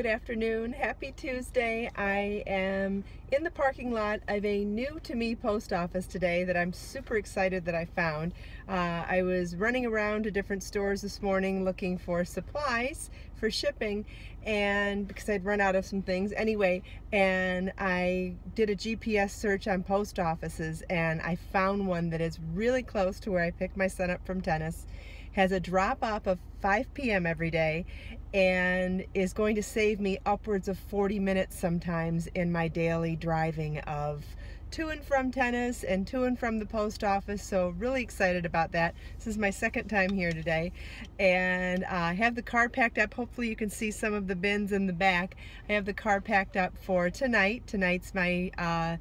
Good afternoon. Happy Tuesday. I am in the parking lot of a new to me post office today that I'm super excited that I found. Uh, I was running around to different stores this morning looking for supplies for shipping and because I'd run out of some things anyway and I did a GPS search on post offices and I found one that is really close to where I picked my son up from tennis has a drop off of 5 p.m. every day and is going to save me upwards of 40 minutes sometimes in my daily driving of to and from tennis and to and from the post office. So really excited about that. This is my second time here today. And uh, I have the car packed up. Hopefully you can see some of the bins in the back. I have the car packed up for tonight. Tonight's my uh,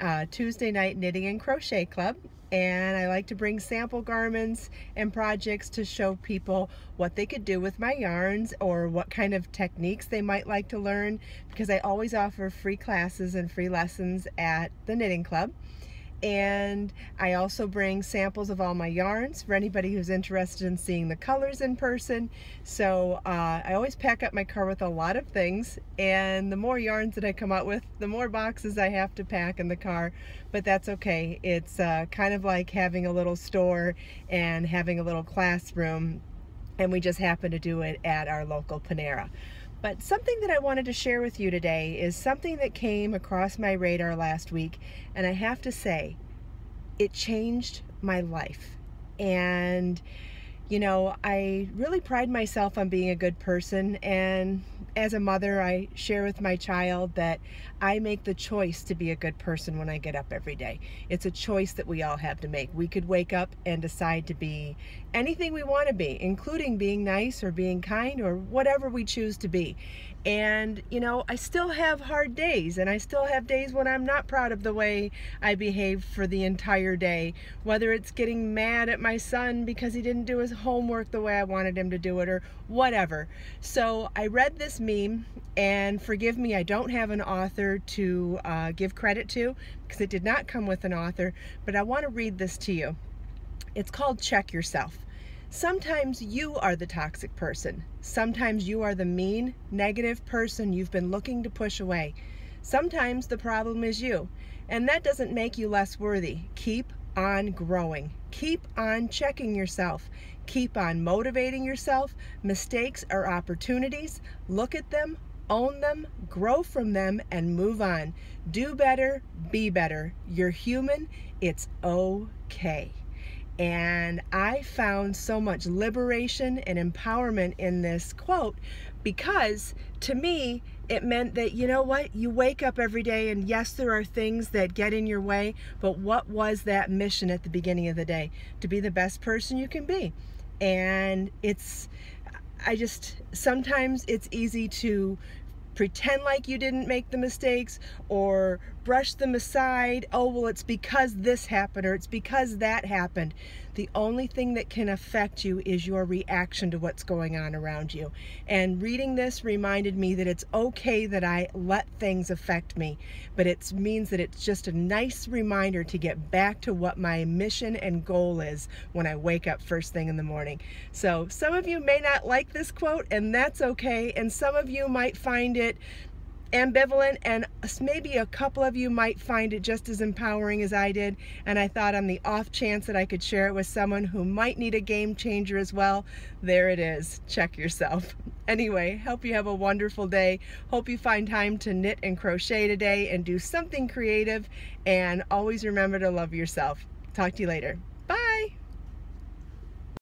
uh, Tuesday night knitting and crochet club and I like to bring sample garments and projects to show people what they could do with my yarns or what kind of techniques they might like to learn because I always offer free classes and free lessons at the knitting club and I also bring samples of all my yarns for anybody who's interested in seeing the colors in person. So uh, I always pack up my car with a lot of things and the more yarns that I come out with, the more boxes I have to pack in the car, but that's okay. It's uh, kind of like having a little store and having a little classroom and we just happen to do it at our local Panera. But something that I wanted to share with you today is something that came across my radar last week, and I have to say, it changed my life. And, you know, I really pride myself on being a good person, and as a mother, I share with my child that I make the choice to be a good person when I get up every day. It's a choice that we all have to make. We could wake up and decide to be anything we want to be, including being nice or being kind or whatever we choose to be. And, you know, I still have hard days and I still have days when I'm not proud of the way I behave for the entire day. Whether it's getting mad at my son because he didn't do his homework the way I wanted him to do it or whatever. So I read this meme and forgive me, I don't have an author to uh, give credit to because it did not come with an author, but I want to read this to you. It's called Check Yourself. Sometimes you are the toxic person. Sometimes you are the mean, negative person you've been looking to push away. Sometimes the problem is you, and that doesn't make you less worthy. Keep on growing. Keep on checking yourself. Keep on motivating yourself. Mistakes are opportunities. Look at them, own them, grow from them, and move on. Do better, be better. You're human. It's okay. And I found so much liberation and empowerment in this quote because to me, it meant that, you know what, you wake up every day and yes, there are things that get in your way, but what was that mission at the beginning of the day? To be the best person you can be. And it's, I just, sometimes it's easy to pretend like you didn't make the mistakes or brush them aside. Oh, well, it's because this happened or it's because that happened. The only thing that can affect you is your reaction to what's going on around you. And reading this reminded me that it's okay that I let things affect me, but it means that it's just a nice reminder to get back to what my mission and goal is when I wake up first thing in the morning. So some of you may not like this quote, and that's okay. And some of you might find it. Ambivalent and maybe a couple of you might find it just as empowering as I did and I thought on the off chance that I could share it with someone who might need a game changer as well. There it is. Check yourself. Anyway hope you have a wonderful day. Hope you find time to knit and crochet today and do something creative and always remember to love yourself. Talk to you later